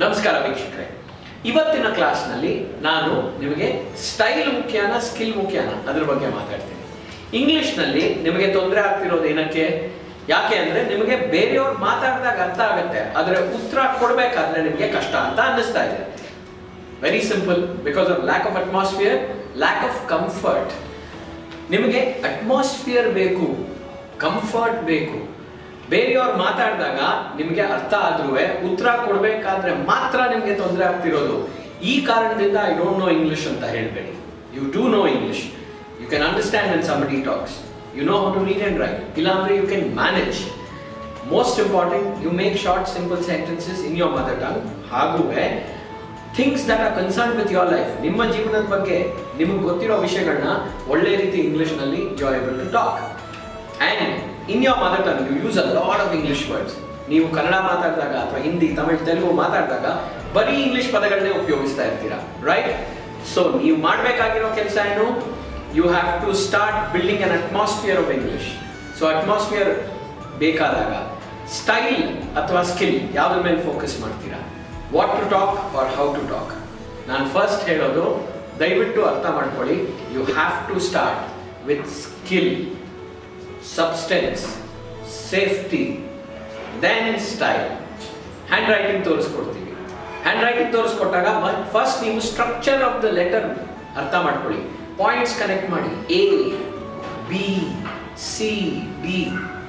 ನಮಸ್ಕಾರ ವೀಕ್ಷಕರೇ. ಇವತ್ತಿನ ಕ್ಲಾಸ್ನಲ್ಲಿ ನಾನು ನಿಮಗೆ ಸ್ಟೈಲ್ ಮುಖ್ಯನ ಸ್ಕಿಲ್ ಮುಖ್ಯನ ಅದ್ರ ಬಗ್ಗೆ ಮಾತಾಡ್ತೀನಿ. ಇಂಗ್ಲಿಷ್ನಲ್ಲಿ ನಿಮಗೆ ತೊಂದರೆ ಆಗ್ತಿರೋದು ಏನಕ್ಕೆ? ಯಾಕೆ ಅಂದ್ರೆ ನಿಮಗೆ ಬೇರೆಯವ್ರು ಮಾತಾಡಿದಾಗ ಅರ್ಥ ಆಗುತ್ತೆ, ಆದರೆ ಉತ್ತರ ಕೊಡಬೇಕಾದ್ರೆ ನಿಮಗೆ ಕಷ್ಟ ಅಂತ ಅನ್ನಿಸ್ತಾ ಇದೆ. Very simple because of lack of atmosphere lack of comfort ನಿಮಗೆ ಅಟ್ಮಾಸ್ಫಿಯರ್ ಬೇಕು ಕಂಫರ್ಟ್ ಬೇಕು. ಬೇರೆಯವ್ರು ಮಾತಾಡಿದಾಗ ನಿಮಗೆ ಅರ್ಥ ಆದ್ರೂ ಉತ್ತರ ಕೊಡಬೇಕಾದ್ರೆ ಮಾತ್ರ ನಿಮಗೆ ತೊಂದರೆ ಆಗ್ತಿರೋದು. ಈ ಕಾರಣದಿಂದ ಐ ಡೋಂಟ್ ನೋ ಇಂಗ್ಲಿಷ್ ಅಂತ ಹೇಳಬೇಡಿ. You do know English you can understand when somebody talks you know how to read and write ಇಲ್ಲಾಂದ್ರೆ you can manage most important you make short simple sentences in your mother tongue ಹಾಗೂ things that are concern with your life ನಿಮ್ಮ ಜೀವನದ ಬಗ್ಗೆ ನಿಮ್ಗೆ ಗೊತ್ತಿರೋ ವಿಷಯಗಳನ್ನ ಒಳ್ಳೆ ರೀತಿ ಇಂಗ್ಲಿಷ್ನಲ್ಲಿ able to talk and in your mother tongue you use a lot of English words ನೀವು ಕನ್ನಡ ಮಾತಾಡಿದಾಗ ಅಥವಾ ಹಿಂದಿ, ತಮಿಳ್, ತೆಲುಗು ಮಾತಾಡಿದಾಗ ಬರೀ ಇಂಗ್ಲಿಷ್ ಪದಗಳನ್ನೇ ಉಪಯೋಗಿಸ್ತಾ ಇರ್ತೀರಾ? ರೈಟ್ ಸೊ ನೀವು ಮಾಡಬೇಕಾಗಿರೋ ಕೆಲಸ ಏನು? You have to start building an atmosphere of English so atmosphere ಬೇಕಾದಾಗ ಸ್ಟೈಲ್ ಅಥವಾ ಸ್ಕಿಲ್ ಯಾವುದ್ರ ಮೇಲೆ ಫೋಕಸ್ ಮಾಡ್ತೀರಾ? What to talk or how to talk ನಾನು ಫಸ್ಟ್ ಹೇಳೋದು ದಯವಿಟ್ಟು ಅರ್ಥ ಮಾಡ್ಕೊಳ್ಳಿ. You have to start with skill substance safety then style hand writing ತೋರಿಸ್ಕೊಡ್ತೀವಿ. Hand writing ತೋರಿಸ್ಕೊಟ್ಟಾಗ ಫಸ್ಟ್ ನೀವು ಸ್ಟ್ರಕ್ಚರ್ ಆಫ್ ದ ಲೆಟರ್ ಅರ್ಥ ಮಾಡ್ಕೊಳ್ಳಿ. ಪಾಯಿಂಟ್ಸ್ ಕನೆಕ್ಟ್ ಮಾಡಿ. ಎ ಬಿ ಸಿ ಡಿ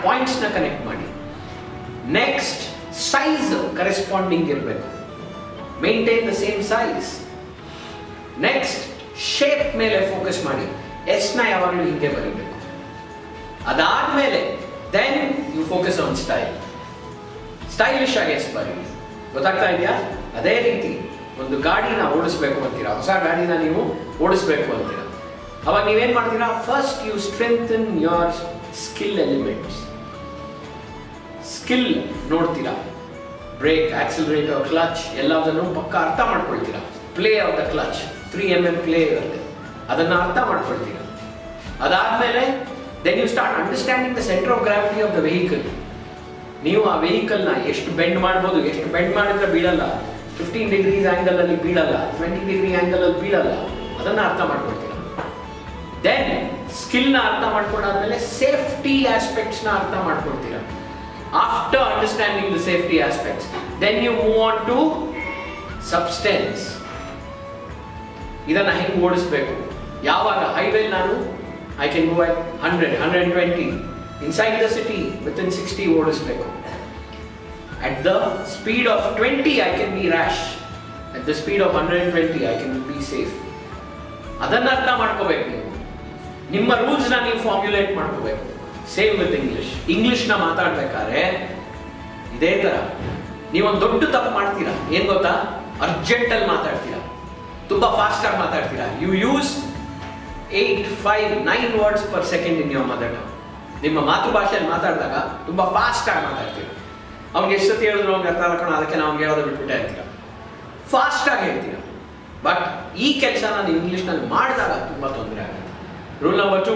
ಪಾಯಿಂಟ್ಸ್ನ ಕನೆಕ್ಟ್ ಮಾಡಿ. ನೆಕ್ಸ್ಟ್ ಸೈಜ್ ಕರೆಸ್ಪಾಂಡಿಂಗ್ ಇರಬೇಕು. Maintain the same size next shape ಮೇಲೆ focus ಮಾಡಿ. ಎಸ್ನ ಯಾವಾಗಲೂ ಹಿಂಗೆ ಬರೀಬೇಕು. ಅದಾದ್ಮೇಲೆ then you focus on style stylish ಆಗಿ ಎಸ್ ಬರೀ ಗೊತ್ತಾಗ್ತಾ ಇದೆಯಾ? ಅದೇ ರೀತಿ ಒಂದು ಗಾಡಿನ ಓಡಿಸ್ಬೇಕು ಅಂತೀರಾ? ಹೊಸ ಗಾಡಿನ ನೀವು ಓಡಿಸ್ಬೇಕು ಅಂತೀರಾ? ಅವಾಗ ನೀವೇನ್ ಮಾಡ್ತೀರಾ? First you strengthen your skill elements skill ನೋಡ್ತೀರಾ? ಬ್ರೇಕ್ ಆಕ್ಸಿಲರೇಟರ್ ಕ್ಲಚ್ ಎಲ್ಲದನ್ನು ಪಕ್ಕ ಅರ್ಥ ಮಾಡ್ಕೊಳ್ತೀರಾ? Play of the clutch three mm M play ಇರುತ್ತೆ. ಅದನ್ನ ಅರ್ಥ ಮಾಡ್ಕೊಳ್ತೀರಾ? ಅದಾದ್ಮೇಲೆ then you start understanding the centre of gravity of the vehicle ನೀವು ಆ ವೆಹಿಕಲ್ನ ಎಷ್ಟು ಬೆಂಡ್ ಮಾಡ್ಬೋದು, ಎಷ್ಟು ಬೆಂಡ್ ಮಾಡಿದ್ರೆ ಬೀಳಲ್ಲ. ಫಿಫ್ಟೀನ್ ಡಿಗ್ರೀಸ್ ಆ್ಯಂಗಲ್ ಅಲ್ಲಿ ಬೀಳಲ್ಲ ಟ್ವೆಂಟಿ ಡಿಗ್ರಿ ಆ್ಯಂಗಲ್ ಅಲ್ಲಿ ಬೀಳಲ್ಲ. ಅದನ್ನು ಅರ್ಥ ಮಾಡ್ಕೊಳ್ತೀರಾ? ದೆನ್ ಸ್ಕಿಲ್ನ ಅರ್ಥ ಮಾಡ್ಕೊಂಡಾದ್ಮೇಲೆ ಸೇಫ್ಟಿ ಆಸ್ಪೆಕ್ಟ್ಸ್ನ ಅರ್ಥ ಮಾಡ್ಕೊಳ್ತೀರಾ? After understanding the safety aspects then you move on to substance ಇದನ್ನು ಹೆಂಗೆ ಓಡಿಸ್ಬೇಕು? ಯಾವಾಗ ಹೈವೇಲಿ ನಾನು I can go at hundred hundred twenty inside the city with in sixty ಓಡಿಸ್ಬೇಕು At the speed of twenty I can be rash. At the speed of hundred I twenty I safe. ಅದನ್ನ ಅರ್ಥ ಮಾಡ್ಕೋಬೇಕು ನೀವು. ನಿಮ್ಮ ರೂಲ್ಸ್ನ ನೀವು ಫಾರ್ಮ್ಯುಲೇಟ್ ಮಾಡ್ಕೋಬೇಕು. Same with English ಇಂಗ್ಲಿಷ್ನ ಮಾತಾಡ್ಬೇಕಾದ್ರೆ ಇದೇ ತರ. ನೀವೊಂದು ದೊಡ್ಡ ತಪ್ಪು ಮಾಡ್ತೀರಾ? ಏನ್ ಗೊತ್ತಾ? ಅರ್ಜೆಂಟ್ ಅಲ್ಲಿ ಮಾತಾಡ್ತೀರಾ. ತುಂಬಾ ಫಾಸ್ಟ್ ಆಗಿ ಮಾತಾಡ್ತೀರಾ. You use eight five nine words per second in your mother tongue ನಿಮ್ಮ ಮಾತೃಭಾಷೆಯಲ್ಲಿ ಮಾತಾಡಿದಾಗ ತುಂಬ ಫಾಸ್ಟ್ ಆಗಿ ಮಾತಾಡ್ತೀವಿ. ಅವ್ನಿಗೆ ಎಷ್ಟು ಸತಿ ಹೇಳಿದ್ರು ಅವ್ನಿಗೆ ಅರ್ಥ ಹಾಕೋಣ ಅದಕ್ಕೆ ನಾವು ಹೇಳೋದು ಬಿಟ್ಬಿಟ್ಟೆ ಇರ್ತೀರ ಫಾಸ್ಟ್ ಆಗಿ ಹೇಳ್ತೀರಾ? ಬಟ್ ಈ ಕೆಲಸ ನಾನು ಇಂಗ್ಲೀಷ್ನಲ್ಲಿ ಮಾಡಿದಾಗ ತುಂಬ ತೊಂದರೆ ಆಗುತ್ತೆ. ರೂಲ್ ನಂಬರ್ ಟು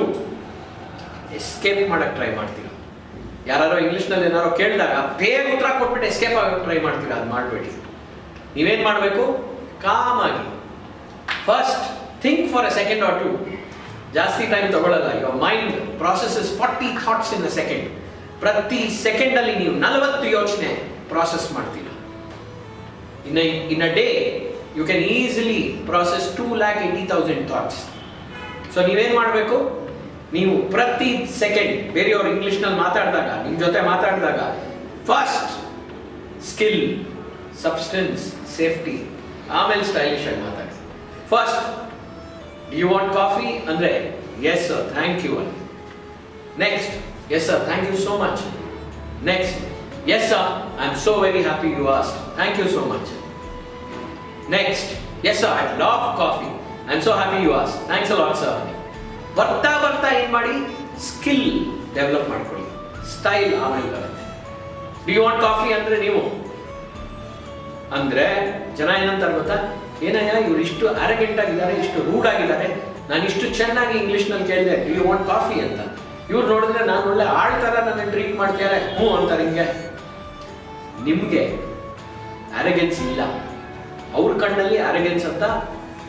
ಎಸ್ಕೇಪ್ ಮಾಡಕ್ಕೆ ಟ್ರೈ ಮಾಡ್ತೀರ? ಯಾರು ಇಂಗ್ಲೀಷ್ನಲ್ಲಿ ಏನಾರೋ ಕೇಳಿದಾಗ ಬೇಗ ಉತ್ತರ ಕೊಟ್ಬಿಟ್ಟು ಎಸ್ಕೇಪ್ ಆಗೋಕ್ಕೆ ಟ್ರೈ ಮಾಡ್ತೀರ? ಅದು ಮಾಡಬೇಡಿ. ನೀವೇನು ಮಾಡಬೇಕು? ಕಾಮಾಗಿ. First think for a second or two ಜಾಸ್ತಿ ಟೈಮ್ ತಗೊಳ್ಳಲ್ಲ your mind processes forty thoughts in a second ಪ್ರತಿ ಸೆಕೆಂಡ್ ಅಲ್ಲಿ ನೀವು ನಲವತ್ತು ಯೋಚನೆ ಪ್ರಾಸೆಸ್ ಮಾಡ್ತೀರ. In in a day you can easily process two lakh eighty thousand thoughts so ನೀವೇನು ಮಾಡಬೇಕು? ನೀವು ಪ್ರತಿ ಸೆಕೆಂಡ್ ಬೇರೆಯವರು ಇಂಗ್ಲಿಷ್ನಲ್ಲಿ ಮಾತಾಡಿದಾಗ ನಿಮ್ಮ ಜೊತೆ ಮಾತಾಡಿದಾಗ ಫಸ್ಟ್ ಸ್ಕಿಲ್ ಸಬ್ಸ್ಟೆನ್ಸ್ ಸೇಫ್ಟಿ ಆಮೇಲೆ ಸ್ಟೈಲಿಶ್ ಆಗಿ ಮಾತಾಡಿ. ಫಸ್ಟ್ ಯು ವಾಂಟ್ ಕಾಫಿ ಅಂದ್ರೆ ಎಸ್ ಸರ್ ಥ್ಯಾಂಕ್ ಯು ಅಂತ next yes sir thank you so much next yes sir I am so very happy you asked thank you so much next yes sir I love coffee I am so happy you asked thanks a lot sir ಬರ್ತಾ ಬರ್ತಾ ಏನ್ ಮಾಡಿ? Skill develop ಮಾಡ್ಕೊಳ್ಳಿ. Style ಆಮೇಲೆ. ಬರುತ್ತೆ D want coffee ಅಂದ್ರೆ ನೀವು? ಅಂದ್ರೆ ಜನ ಏನಂತಾರೆ ಗೊತ್ತಾ? ಏನಯ್ಯ, ಇವ್ರು ಇಷ್ಟು ಅರಗೆಂಟ್ ಆಗಿದ್ದಾರೆ, ಇಷ್ಟು ರೂಡ್ ಆಗಿದ್ದಾರೆ, ನಾನು ಇಷ್ಟು ಚೆನ್ನಾಗಿ ಇಂಗ್ಲಿಷ್ನಲ್ಲಿ ಕೇಳಿದೆ. ಯು ವಾಂಟ್ ಕಾಫಿ ಅಂತ. ಇವ್ರು ನೋಡಿದ್ರೆ ನಾನು ಒಳ್ಳೆ ಆಳ್ ತರ ನನ್ನ ಟ್ರೀಟ್ ಮಾಡ್ತಾರೆ ಹ್ಞೂ ಅಂತಾರೆ ಹಿಂಗೆ ನಿಮಗೆ ಅರೆಗೆನ್ಸ್ ಇಲ್ಲ. ಅವ್ರ ಕಣ್ಣಲ್ಲಿ ಅರೆಗೆನ್ಸ್ ಅಂತ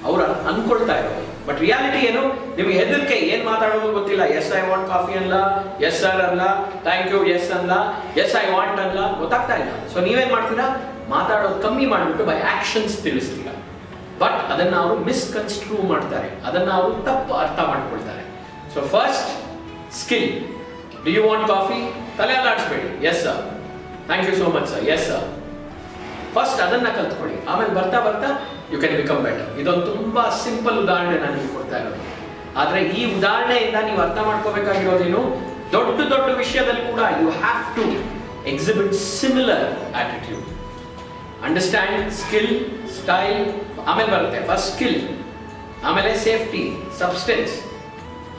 ಅವ್ರು ಅನ್ಕೊಳ್ತಾ ಇರೋದು. ಬಟ್ ರಿಯಾಲಿಟಿ ಏನು? ನಿಮ್ಗೆ ಹೆದರಿಕೆ, ಏನ್ ಮಾತಾಡೋದು ಗೊತ್ತಿಲ್ಲ. ಎಸ್ ಐ ವಾಂಟ್ ಕಾಫಿ ಅಲ್ಲ ಎಸ್ ಆರ್ ಅಲ್ಲ ಥ್ಯಾಂಕ್ ಯು ಎಸ್ ಅಲ್ಲ ಎಸ್ ಐ ವಾಂಟ್ ಅಲ್ಲ ಗೊತ್ತಾಗ್ತಾ ಇಲ್ಲ. ಸೊ ನೀವೇನ್ ಮಾಡ್ತೀರಾ? ಮಾತಾಡೋದು ಕಮ್ಮಿ ಮಾಡಿಬಿಟ್ಟು ಬೈ ಆಕ್ಷನ್ಸ್ ತಿಳಿಸ್ತೀರಾ. ಬಟ್ ಅದನ್ನು ಅವರು ಮಿಸ್ಕನ್ಸ್ಟ್ರೂ ಮಾಡ್ತಾರೆ. ಅದನ್ನು ಅವರು ತಪ್ಪು ಅರ್ಥ ಮಾಡ್ಕೊಳ್ತಾರೆ. So first skill do you want coffee ತಲೆ ಅಲ್ಲಾಡಿಸ್ಬೇಡಿ. Yes sir thank you so much sir yes sir first ಅದನ್ನು ಕಲ್ತ್ಕೊಳ್ಳಿ. ಆಮೇಲೆ ಬರ್ತಾ ಬರ್ತಾ ಯು ಕ್ಯಾನ್ ಬಿಕಮ್ ಬೆಟರ್ ಇದೊಂದು ತುಂಬ ಸಿಂಪಲ್ ಉದಾಹರಣೆ ನಾನು ನಿಮ್ಗೆ ಕೊಡ್ತಾ ಇರೋದು. ಆದರೆ ಈ ಉದಾಹರಣೆಯಿಂದ ನೀವು ಅರ್ಥ ಮಾಡ್ಕೋಬೇಕಾಗಿರೋದೇನು? ದೊಡ್ಡ ದೊಡ್ಡ ವಿಷಯದಲ್ಲಿ ಕೂಡ you have to exhibit similar attitude understand skill style ಆಮೇಲೆ ಬರುತ್ತೆ. ಫಸ್ಟ್ ಸ್ಕಿಲ್ ಆಮೇಲೆ ಸೇಫ್ಟಿ ಸಬ್ಸ್ಟೆನ್ಸ್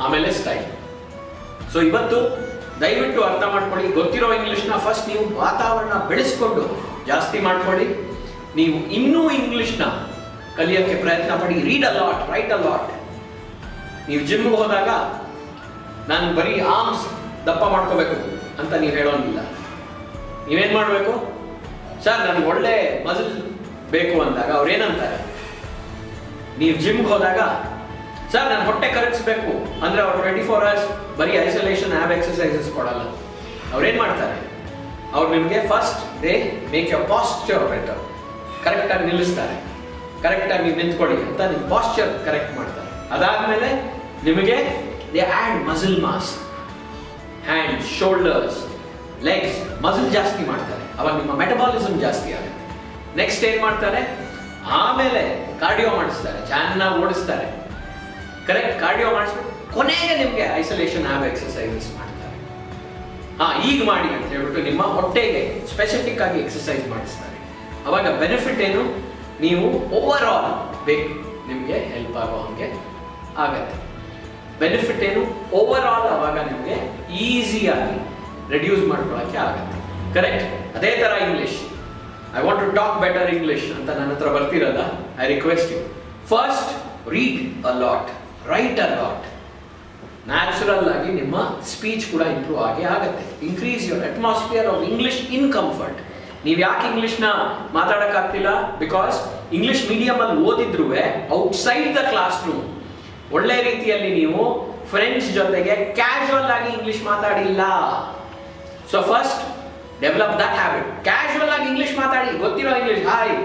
ಆಮೇಲೆ ಸ್ಟೈಲ್ ಸೊ ಇವತ್ತು ದಯವಿಟ್ಟು ಅರ್ಥ ಮಾಡ್ಕೊಳ್ಳಿ. ಗೊತ್ತಿರೋ ಇಂಗ್ಲಿಷ್ನ ಫಸ್ಟ್ ನೀವು ವಾತಾವರಣ ಬೆಳೆಸ್ಕೊಂಡು ಜಾಸ್ತಿ ಮಾಡ್ಕೊಳ್ಳಿ. ನೀವು ಇನ್ನೂ ಇಂಗ್ಲಿಷ್ನ ಕಲಿಯೋಕ್ಕೆ ಪ್ರಯತ್ನ ಪಡಿ. Read a lot write a lot ನೀವು ಜಿಮ್ಗೆ ಹೋದಾಗ ನಾನು ಬರೀ ಆರ್ಮ್ಸ್ ದಪ್ಪ ಮಾಡ್ಕೋಬೇಕು ಅಂತ ನೀವು ಹೇಳೋಂಗಿಲ್ಲ ನೀವೇನು ಮಾಡಬೇಕು? ಸರ್, ನನಗೆ ಒಳ್ಳೆ ಮಜಲ್ ಬೇಕು ಅಂದಾಗ ಅವ್ರು ಏನಂತಾರೆ? ನೀವು ಜಿಮ್ಗೆ ಹೋದಾಗ, ಸರ್, ನಾನು ಹೊಟ್ಟೆ ಕರಗಿಸ್ಬೇಕು. ಅಂದ್ರೆ ಅವ್ರು ಟ್ವೆಂಟಿ ಫೋರ್ ಅವರ್ಸ್ ಬರೀ ಐಸೋಲೇಷನ್ ಆ್ಯಬ್ ಎಕ್ಸಸೈಸಸ್ ಕೊಡಲ್ಲ. ಅವ್ರೇನು ಮಾಡ್ತಾರೆ? ಅವ್ರು ನಿಮಗೆ first they make your posture better ಕರೆಕ್ಟಾಗಿ ನಿಲ್ಲಿಸ್ತಾರೆ. ಕರೆಕ್ಟಾಗಿ ನೀವು ನಿಂತ್ಕೊಳ್ಳಿ ಅಂತ ನಿಮ್ಮ ಪಾಸ್ಚರ್ ಕರೆಕ್ಟ್ ಮಾಡ್ತಾರೆ. ಅದಾದ್ಮೇಲೆ ನಿಮಗೆ they add muscle mass hand shoulders legs muscle ಜಾಸ್ತಿ ಮಾಡ್ತಾರೆ. ಅವಾಗ ನಿಮ್ಮ ಮೆಟಬಾಲಿಸಮ್ ಜಾಸ್ತಿ ಆಗುತ್ತೆ. ನೆಕ್ಸ್ಟ್ ಏನ್ ಮಾಡ್ತಾರೆ? ಆಮೇಲೆ ಕಾರ್ಡಿಯೋ ಮಾಡಿಸ್ತಾರೆ. ಚೆನ್ನಾಗಿ ಓಡಿಸ್ತಾರೆ. ಕರೆಕ್ಟ್ ಕಾರ್ಡಿಯೋ ಮಾಡಿಸ್ಬಿಟ್ಟು ಕೊನೆಗೆ ನಿಮಗೆ ಐಸೋಲೇಷನ್ ಆ್ಯಬ್ ಎಕ್ಸಸೈಸಸ್ ಮಾಡ್ತಾರೆ. ಹಾ, ಈಗ ಮಾಡಿ ಅಂತ ಹೇಳ್ಬಿಟ್ಟು ನಿಮ್ಮ ಹೊಟ್ಟೆಗೆ ಸ್ಪೆಸಿಫಿಕ್ ಆಗಿ ಎಕ್ಸಸೈಸ್ ಮಾಡಿಸ್ತಾರೆ. ಅವಾಗ ಬೆನಿಫಿಟ್ ಏನು? ನೀವು ಓವರ್ ಆಲ್ ಬೇಕು ನಿಮಗೆ ಹೆಲ್ಪ್ ಆಗೋ ಹಂಗೆ ಆಗತ್ತೆ. ಬೆನಿಫಿಟ್ ಏನು? ಓವರ್ ಆಲ್ ಅವಾಗ ನಿಮಗೆ ಈಸಿಯಾಗಿ ರೆಡ್ಯೂಸ್ ಮಾಡ್ಕೊಳ್ಳೋಕ್ಕೆ ಆಗುತ್ತೆ. ಕರೆಕ್ಟ್ ಅದೇ ಥರ English I want to talk better English ಅಂತ ನನ್ನ ಹತ್ರ ಬರ್ತಿರಲ್ಲ I request you first read a lot write a lot natural ಆಗಿ ನಿಮ್ಮ ಸ್ಪೀಚ್ ಕೂಡ ಇಂಪ್ರೂವ್ ಆಗಿ ಆಗುತ್ತೆ. Increase your atmosphere of English in comfort ನೀವು ಯಾಕೆ ಇಂಗ್ಲಿಷ್ನ ಮಾತಾಡೋಕ್ಕಾಗ್ತಿಲ್ಲ? ಬಿಕಾಸ್ ಇಂಗ್ಲಿಷ್ ಮೀಡಿಯಮಲ್ಲಿ ಓದಿದ್ರು ಔಟ್ಸೈಡ್ ದ ಕ್ಲಾಸ್ ರೂಮ್ ಒಳ್ಳೆ ರೀತಿಯಲ್ಲಿ ನೀವು ಫ್ರೆಂಡ್ಸ್ ಜೊತೆಗೆ ಕ್ಯಾಶುವಲ್ ಆಗಿ ಇಂಗ್ಲಿಷ್ ಮಾತಾಡಿಲ್ಲ. So first develop that habit casual ಆಗಿ ಇಂಗ್ಲೀಷ್ ಮಾತಾಡಿ ಗೊತ್ತಿರೋ English hi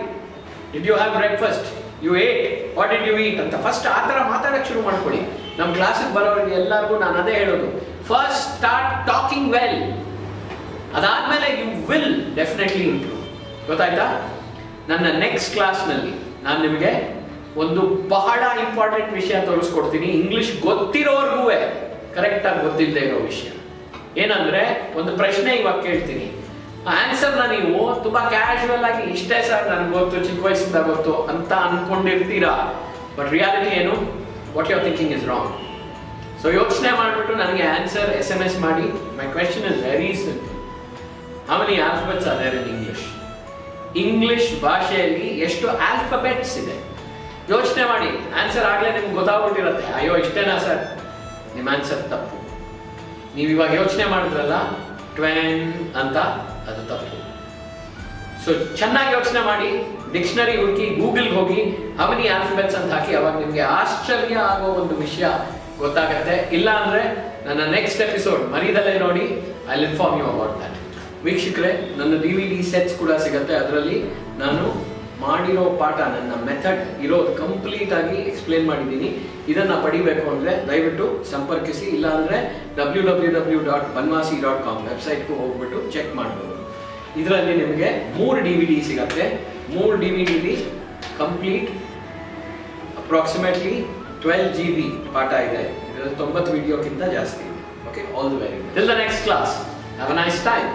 did you have breakfast you ate what did you eat ಅಂತ ಫಸ್ಟ್ ಆ ಥರ ಮಾತಾಡಕ್ಕೆ ಶುರು ಮಾಡ್ಕೊಳ್ಳಿ ನಮ್ಮ ಕ್ಲಾಸಿಗೆ ಬರೋರಿಗೆ ಎಲ್ಲರಿಗೂ ನಾನು ಅದೇ ಹೇಳೋದು. ಫಸ್ಟ್ ಸ್ಟಾರ್ಟ್ ಟಾಕಿಂಗ್ ವೆಲ್ ಅದಾದ್ಮೇಲೆ ಯು ವಿಲ್ ಡೆಫಿನೆಟ್ಲಿ ಇಂಪ್ರೂವ್ ಗೊತ್ತಾಯ್ತಾ? ನನ್ನ ನೆಕ್ಸ್ಟ್ ಕ್ಲಾಸ್ನಲ್ಲಿ ನಾನು ನಿಮಗೆ ಒಂದು ಬಹಳ ಇಂಪಾರ್ಟೆಂಟ್ ವಿಷಯ ತೋರಿಸ್ಕೊಡ್ತೀನಿ. ಇಂಗ್ಲೀಷ್ ಗೊತ್ತಿರೋರ್ಗೂ ಕರೆಕ್ಟಾಗಿ ಗೊತ್ತಿಲ್ಲದೆ ಇರೋ ವಿಷಯ. ಏನಂದ್ರೆ ಒಂದು ಪ್ರಶ್ನೆ ಇವಾಗ ಕೇಳ್ತೀನಿ. ಆನ್ಸರ್ನ ನೀವು ತುಂಬಾ ಕ್ಯಾಶುವಲ್ ಆಗಿ ಇಷ್ಟೇ ಸರ್ ನನಗೆ ಗೊತ್ತು, ಚಿಕ್ಕ ವಯಸ್ಸಿಂದ ಗೊತ್ತು ಅಂತ ಅನ್ಕೊಂಡಿರ್ತೀರಾ? ಬಟ್ ರಿಯಾಲಿಟಿ ಏನು? What your thinking is wrong so ಯೋಚನೆ ಮಾಡಿಬಿಟ್ಟು ನನಗೆ ಆನ್ಸರ್ ಎಸ್ ಎಂ ಎಸ್ ಮಾಡಿ. My question is very simple many alphabets ಅದೇ ಇನ್ ಇಂಗ್ಲಿಷ್ ಇಂಗ್ಲಿಷ್ ಭಾಷೆಯಲ್ಲಿ ಎಷ್ಟು ಆಲ್ಫಬೆಟ್ಸ್ ಇದೆ? ಯೋಚನೆ ಮಾಡಿ. ಆನ್ಸರ್ ಆಗಲೇ ನಿಮ್ಗೆ ಗೊತ್ತಾಗ್ಬಿಟ್ಟಿರುತ್ತೆ. ಅಯ್ಯೋ, ಇಷ್ಟೇನಾ ಸರ್ ನಿಮ್ಮ ಆನ್ಸರ್ ತಪ್ಪು. ನೀವು ಇವಾಗ ಯೋಚನೆ ಮಾಡಿದ್ರಲ್ಲ, ಟ್ವೆನ್ ಅಂತ ಅದು ತಪ್ಪು. ಸೊ ಚೆನ್ನಾಗಿ ಯೋಚನೆ ಮಾಡಿ, ಡಿಕ್ಷನರಿ ಹುಡುಕಿ, ಗೂಗಲ್ಗೆ ಹೋಗಿ ಅವನಿ ಆಲ್ಫಬೆಟ್ಸ್ ಅಂತ ಹಾಕಿ, ಅವಾಗ ನಿಮಗೆ ಆಶ್ಚರ್ಯ ಆಗೋ ಒಂದು ವಿಷಯ ಗೊತ್ತಾಗತ್ತೆ. ಇಲ್ಲ ಅಂದ್ರೆ ನನ್ನ ನೆಕ್ಸ್ಟ್ ಎಪಿಸೋಡ್ ಮರಿದಲ್ಲೇ ನೋಡಿ I inform you about that ವೀಕ್ಷಕರೇ, ನನ್ನ ಡಿ ವಿ ಡಿ ಸೆಟ್ಸ್ ಕೂಡ ಸಿಗುತ್ತೆ. ಅದರಲ್ಲಿ ನಾನು ಮಾಡಿರೋ ಪಾಠ ನನ್ನ ಮೆಥಡ್ ಇರೋದು ಕಂಪ್ಲೀಟ್ ಆಗಿ ಎಕ್ಸ್ಪ್ಲೇನ್ ಮಾಡಿದ್ದೀನಿ. ಇದನ್ನ ಪಡಿಬೇಕು ಅಂದ್ರೆ ದಯವಿಟ್ಟು ಸಂಪರ್ಕಿಸಿ ಇಲ್ಲ ಅಂದ್ರೆ W W W dot Banavasi dot com ವೆಬ್ಸೈಟ್ಗೂ ಹೋಗ್ಬಿಟ್ಟು ಚೆಕ್ ಮಾಡ್ಬೋದು. ಇದರಲ್ಲಿ ನಿಮಗೆ ಮೂರು ಡಿ ವಿ ಡಿ ಸಿಗತ್ತೆ. ಮೂರು D V D complete approximately twelve G B ಪಾಠ ಇದೆ. ಇದರಲ್ಲಿ ತೊಂಬತ್ತು ವಿಡಿಯೋಕ್ಕಿಂತ ಜಾಸ್ತಿ okay all the very till the next class have a nice time